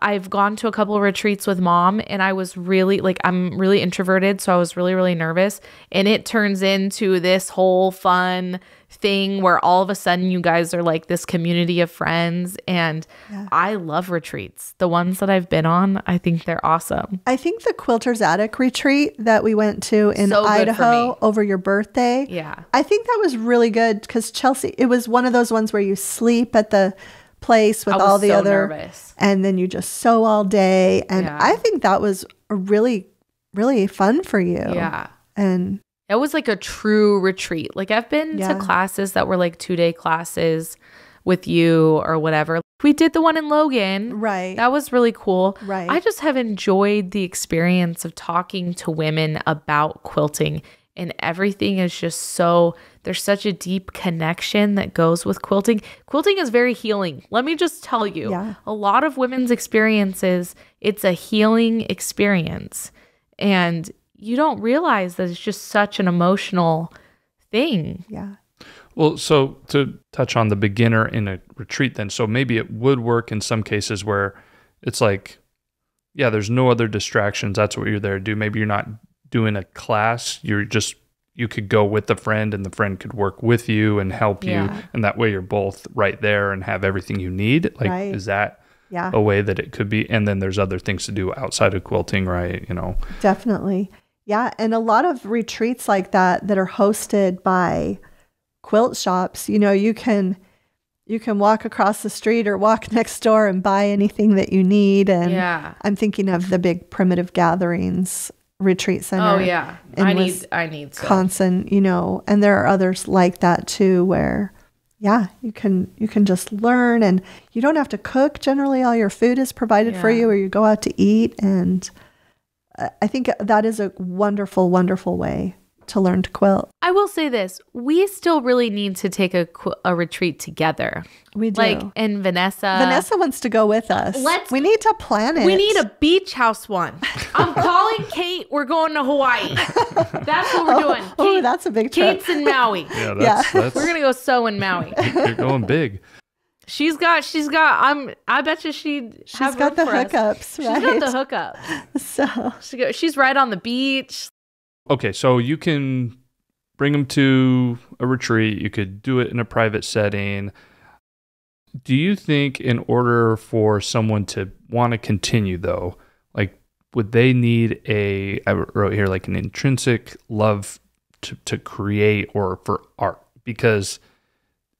I've gone to a couple of retreats with mom and I was really like I'm really introverted, so I was really, really nervous. And it turns into this whole fun thing where all of a sudden you guys are like this community of friends and Yeah. I love retreats. The ones that I've been on, I think they're awesome. I think the Quilter's Attic retreat that we went to in So Idaho over your birthday. Yeah. I think that was really good because Chelsi, it was one of those ones where you sleep at the place with all the so other, nervous. and then you just sew all day. And Yeah. I think that was a really, really fun for you. Yeah. And It was like a true retreat. Like I've been Yeah. to classes that were like two day classes with you or whatever. We did the one in Logan. right. That was really cool. Right. I just have enjoyed the experience of talking to women about quilting and everything is just so there's such a deep connection that goes with quilting. Quilting is very healing. Let me just tell you. Yeah. A lot of women's experiences, it's a healing experience. And you don't realize that it's just such an emotional thing. yeah. well so to touch on the beginner in a retreat then so maybe it would work in some cases where it's like yeah there's no other distractions that's what you're there to do maybe you're not doing a class you're just you could go with a friend and the friend could work with you and help you and that way you're both right there and have everything you need like Right. is that Yeah. a way that it could be and then there's other things to do outside of quilting right you know Definitely. Yeah. And a lot of retreats like that that are hosted by quilt shops, you know, you can you can walk across the street or walk <laughs> next door and buy anything that you need. And Yeah. I'm thinking of the big primitive gatherings retreat oh, center. Oh yeah. I need I need some. Wisconsin, you know, and there are others like that too where yeah, you can you can just learn and you don't have to cook. Generally all your food is provided for you or you go out to eat and I- I think that is a wonderful, wonderful way to learn to quilt. I will say this: we still really need to take a a retreat together. We do. Like and Vanessa. Vanessa wants to go with us. let's- we need to plan it. We need a beach house one. I'm <laughs> calling Kate. We're going to Hawaii. That's what we're oh, doing. Oh, Kate, Oh, that's a big trip. Kate's in Maui. Yeah, that's, that's We're gonna go sew in Maui. <laughs> you're going big. She's got. She's got. I'm. I bet you she'd. She's have got the for us. hookups, She's right? got the hookup. <laughs> so She go, she's right on the beach. Okay, so you can bring them to a retreat. You could do it in a private setting. Do you think, in order for someone to want to continue, though, like would they need a? I wrote here like an intrinsic love to to create or for art because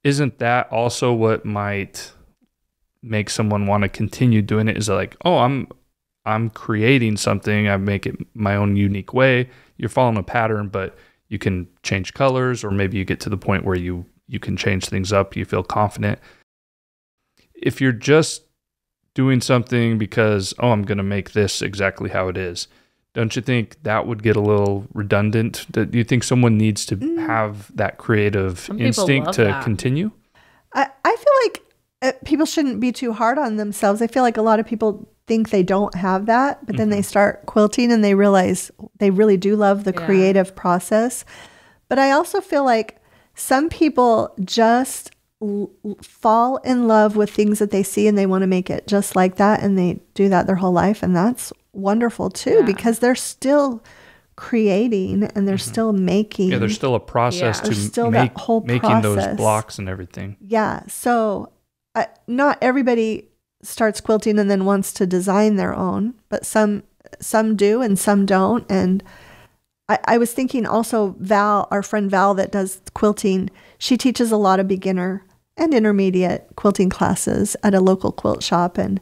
isn't that also what might make someone want to continue doing it? Is like, oh, I'm I'm creating something. I make it my own unique way. You're following a pattern, but you can change colors, or maybe you get to the point where you you can change things up. You feel confident. If you're just doing something because oh, I'm going to make this exactly how it is, don't you think that would get a little redundant? Do you think someone needs to have that creative Some instinct to that. continue? I, I feel like uh, people shouldn't be too hard on themselves. I feel like a lot of people think they don't have that, but then they start quilting and they realize they really do love the Yeah. creative process. But I also feel like some people just l- l- fall in love with things that they see and they want to make it just like that and they do that their whole life and that's wonderful too Yeah. because they're still creating and they're still making Yeah, there's still a process Yeah. to There's still that whole making those blocks and everything. Yeah. So uh, not everybody starts quilting and then wants to design their own, but some some do and some don't. And I, I was thinking also Val, our friend Val that does quilting, she teaches a lot of beginner and intermediate quilting classes at a local quilt shop and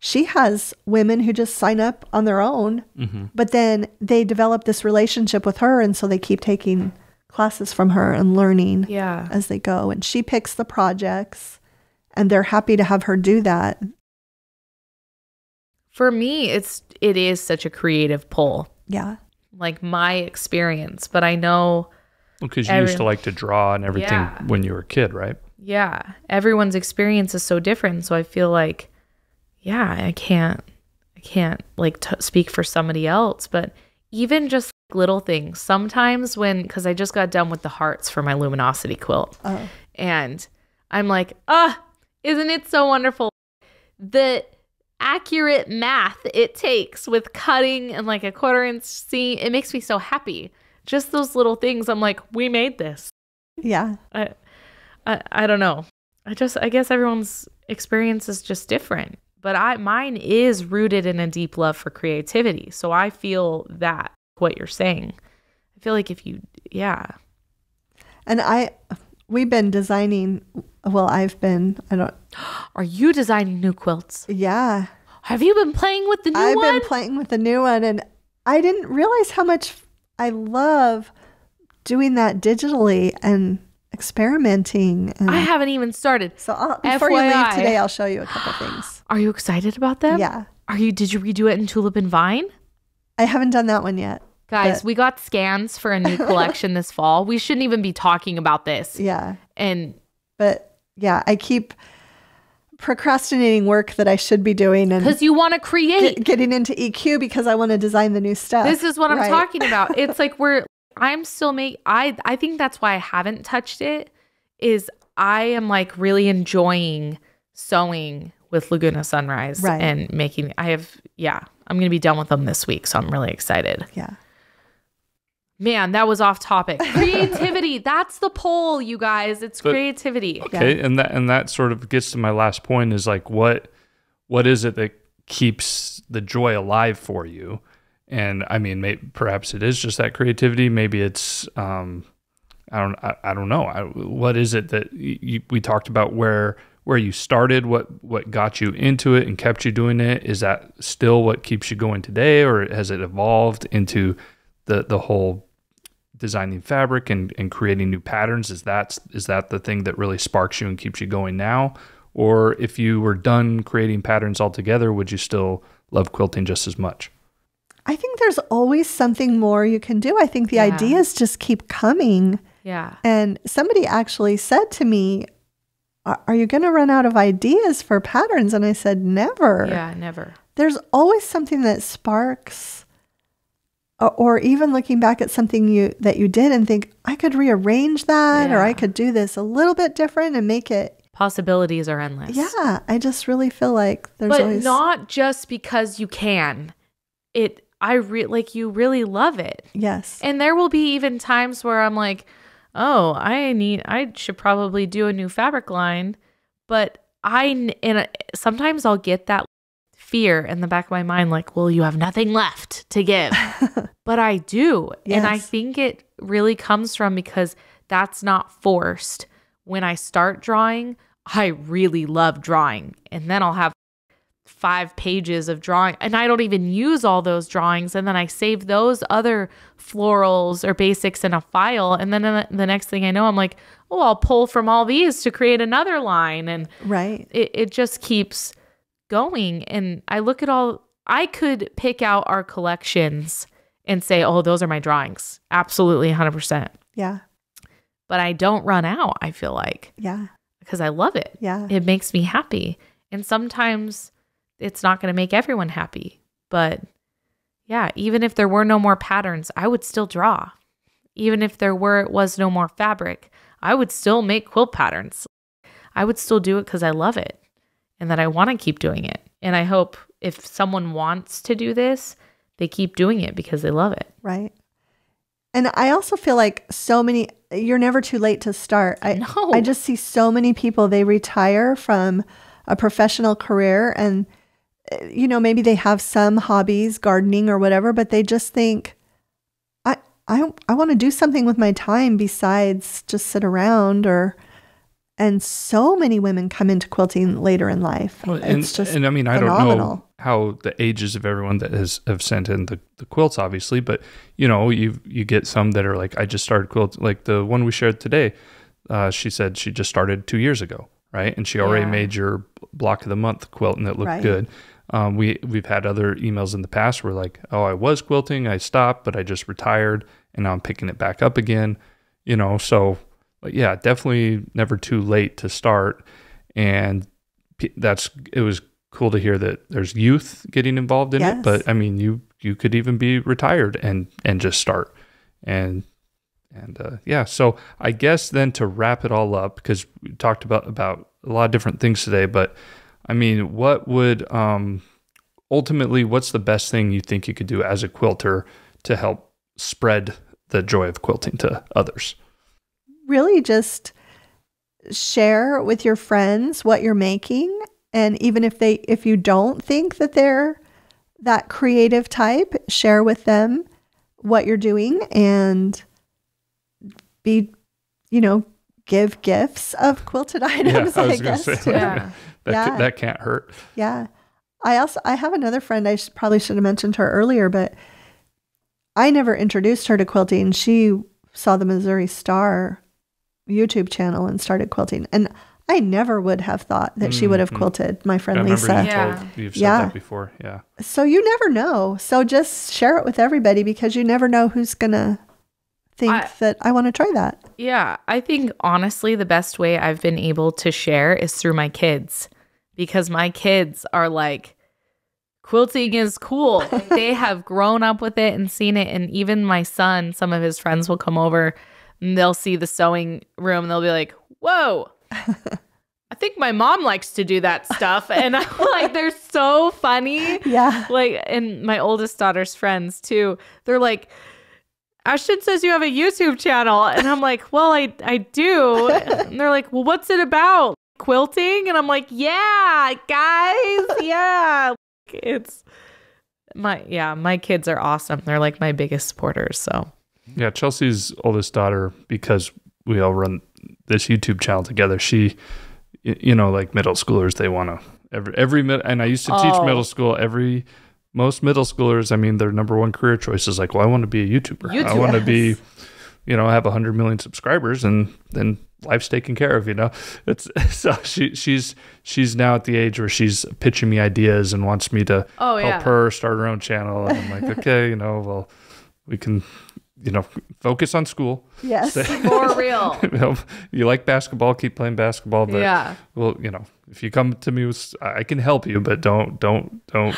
she has women who just sign up on their own, mm-hmm. but then they develop this relationship with her and so they keep taking classes from her and learning Yeah. as they go and she picks the projects and they're happy to have her do that For me, it's it is such a creative pull. yeah Like my experience, but I know Because you Every- used to like to draw and everything Yeah. when you were a kid, right? yeah, everyone's experience is so different. So I feel like, yeah, I can't, I can't like t- speak for somebody else, but even just little things. Sometimes when, because I just got done with the hearts for my luminosity quilt, oh and I'm like, ah, isn't it so wonderful? The accurate math it takes with cutting and like a quarter inch seam, it makes me so happy. Just those little things. I'm like, we made this. yeah I, I, I don't know. I just, I guess everyone's experience is just different. But I, mine is rooted in a deep love for creativity. So I feel that what you're saying. I feel like if you, yeah, and i we've been designing well i've been i don't <gasps> are you designing new quilts? yeah Have you been playing with the new i've one? been playing with the new one and i didn't realize how much i love doing that digitally and experimenting and I haven't even started. so I'll, before you leave today i'll show you a couple things Are you excited about them? yeah Are you? Did you redo it in Tulip and Vine? i haven't done that one yet Guys, But- we got scans for a new <laughs> collection this fall. We shouldn't even be talking about this. yeah And but yeah i keep procrastinating work that i should be doing and because you want to create. get, getting into EQ because I want to design the new stuff. This is what I'm talking about. <laughs> It's like we're I'm still make I I think that's why I haven't touched it is I am like really enjoying sewing with Laguna Sunrise Right. and making I have yeah, I'm going to be done with them this week, so I'm really excited. Yeah. Man, that was off topic. <laughs> Creativity, that's the poll, you guys. It's But- creativity. Okay, and that and that sort of gets to my last point is like what what is it that keeps the joy alive for you? And I mean, may, perhaps it is just that creativity. Maybe it's um, I don't I, I don't know. I, what is it that you, we talked about where where you started? What what got you into it and kept you doing it? Is that still what keeps you going today, or has it evolved into the the whole designing fabric and, and creating new patterns is that is that the thing that really sparks you and keeps you going now or if you were done creating patterns altogether would you still love quilting just as much I think there's always something more you can do. I think the Yeah. ideas just keep coming. Yeah. And somebody actually said to me, "Are you going to run out of ideas for patterns?" And I said, "Never." Yeah, never. There's always something that sparks or, even looking back at something you that you did and think, "I could rearrange that or I could do this a little bit different and make it." Possibilities are endless. Yeah, I just really feel like there's but always not just because you can. It I re- like you really love it. Yes. And there will be even times where I'm like, "Oh, I need I should probably do a new fabric line." But I, and sometimes I'll get that fear in the back of my mind like, "Well, you have nothing left to give." <laughs> but I do. And I think it really comes from because that's not forced. When I start drawing, I really love drawing. And then I'll have five pages of drawing and I don't even use all those drawings and then I save those other florals or basics in a file and then uh, the next thing I know I'm like oh I'll pull from all these to create another line and right. it, it just keeps going and I look at all I could pick out our collections and say oh those are my drawings absolutely 100% Yeah. but I don't run out I feel like Yeah. because I love it Yeah. it makes me happy. And sometimes it's not going to make everyone happy. But yeah, even if there were no more patterns, I would still draw. Even if there were it was no more fabric, I would still make quilt patterns. I would still do it cuz I love it and that I want to keep doing it. And I hope if someone wants to do this, they keep doing it because they love it. Right. And I also feel like so many you're never too late to start. I No. I just see so many people they retire from a professional career and you know maybe they have some hobbies, gardening or whatever, but they just think I I I want to do something with my time besides just sit around or and so many women come into quilting later in life. Well, and, it's just and I mean, I don't know how the ages of everyone that has have sent in the, the quilts, obviously, but you know, you you get some that are like, I just started quilt, like the one we shared today. Uh, she said she just started two years ago, right? And she already Yeah. made your block of the month quilt, and it looked Right. good. Um, we we've had other emails in the past where like, oh, I was quilting, I stopped, but I just retired, and now I'm picking it back up again. You know, so but yeah, definitely never too late to start. And that's it was cool to hear that there's youth getting involved in Yes. it. But I mean, you you could even be retired and and just start. And and uh, yeah, so I guess then to wrap it all up because we talked about about a lot of different things today, but I mean, what would um ultimately what's the best thing you think you could do as a quilter to help spread the joy of quilting to others? really just share with your friends what you're making and even if they if you don't think that they're that creative type share with them what you're doing and be you know give gifts of quilted <laughs> items I i, was gonna guess say, too. Yeah. That Yeah. could, that can't hurt. Yeah. I also I have another friend I sh- probably should have mentioned her earlier, but I never introduced her to quilting. She saw the Missouri Star YouTube channel and started quilting. And I never would have thought that she would have Mhm. quilted, my friend remember Lisa. you Yeah. told you've said Yeah. that before. Yeah. So you never know. So just share it with everybody because you never know who's going to think I- that I want to try that. Yeah, I think honestly, the best way I've been able to share is through my kids because my kids are like, quilting is cool. <laughs> they have grown up with it and seen it. And even my son, some of his friends will come over and they'll see the sewing room and they'll be like, whoa. <laughs> I think my mom likes to do that stuff. <laughs> And I'm like, they're so funny Yeah. like and my oldest daughter's friends too they're like ashton says you have a youtube channel and i'm like well i i do and they're like well what's it about quilting and i'm like yeah guys <laughs> yeah it's my yeah my kids are awesome they're like my biggest supporters so Yeah. Chelsi's oldest daughter, because we all run this YouTube channel together, she, you know, like middle schoolers, they want to, every, every, and I used to teach Oh. middle school, every, most middle schoolers, I mean, their number one career choice is like, well, I want to be a YouTuber. I want to be, you know, have a hundred million subscribers and then life's taken care of, you know. It's <laughs> so she she's she's now at the age where she's pitching me ideas and wants me to Oh, help yeah. her start her own channel. And I'm like, <laughs> okay, you know, well, we can, you know, focus on school. Yes. <laughs> For real. you, know, you like basketball, keep playing basketball, but yeah. well, you know, if you come to me with, I can help you, but don't, don't, don't,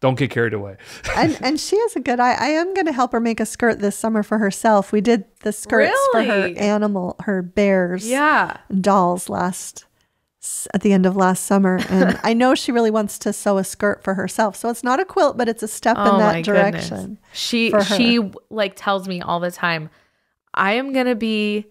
don't get carried away. <laughs> and and she has a good eye. I am going to help her make a skirt this summer for herself. We did the skirts for her animal, her bears, Yeah. dolls last at the end of last summer, and <laughs> I know she really wants to sew a skirt for herself. So it's not a quilt, but it's a step in Oh that my direction. goodness. She for her. she like tells me all the time, I am gonna be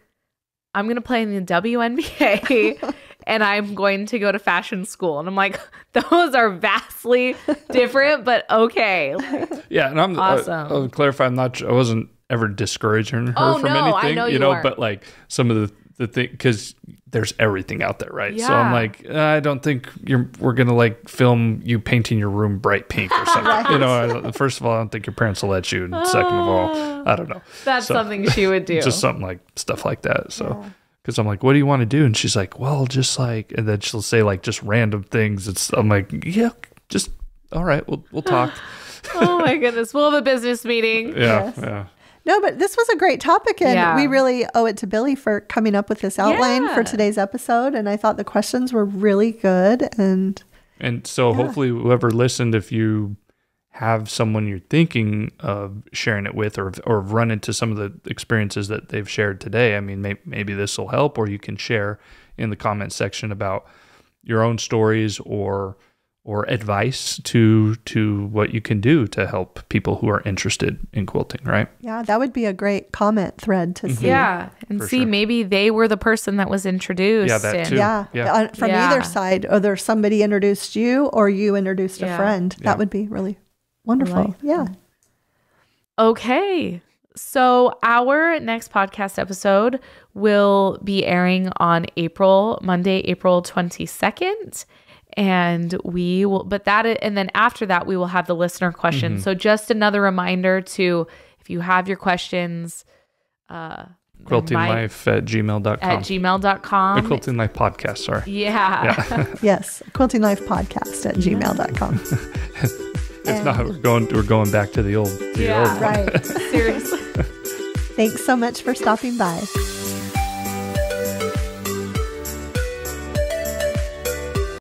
I'm gonna play in the WNBA <laughs> and I'm going to go to fashion school. And I'm like, <laughs> those are vastly different, but okay. <laughs> Yeah, and I'm uh, Awesome. I'll clarify. I'm not. I wasn't ever discouraging her Oh, from no, I anything. know you you know, weren't. but like some of the the thing because there's everything out there, right? Yeah. So I'm like, I don't think you're. We're gonna like film you painting your room bright pink or something. <laughs> You know, I, first of all, I don't think your parents will let you, and second of all, I don't know. That's So- something she would do. Just something like stuff like that. So. Because I'm like, what do you want to do? And she's like, well, just like, and then she'll say like just random things. It's I'm like, yeah, just all right, we'll we'll talk. <laughs> oh my goodness. We'll have a business meeting. Yeah, Yes. yeah. No, but this was a great topic, and Yeah. we really owe it to Billy for coming up with this outline for today's episode. And I thought the questions were really good, and And so hopefully whoever listened, if you have someone you're thinking of sharing it with or or run into some of the experiences that they've shared today, I mean, may, maybe this will help or you can share in the comment section about your own stories or or advice to to what you can do to help people who are interested in quilting, right? yeah, that would be a great comment thread to mm-hmm. see. Yeah. And For see, sure. maybe they were the person that was introduced. Yeah, that and- too. Yeah, Yeah. on- from Yeah. either side, whether somebody introduced you or you introduced a friend, Yeah. that would be really wonderful. like yeah. Okay. So, our next podcast episode will be airing on April, Monday, April 22nd. And we will, but that, and then after that, we will have the listener questions. So, just another reminder to, if you have your questions, uh, Quilting my- life at gmail.com. at the gmail.com. Quilting Life podcast, sorry. yeah. <laughs> Yes. Quilting Life Podcast at gmail.com. <laughs> If not, we're going we're going back to the old the Yeah. old one. right. <laughs> Seriously. Thanks so much for stopping by.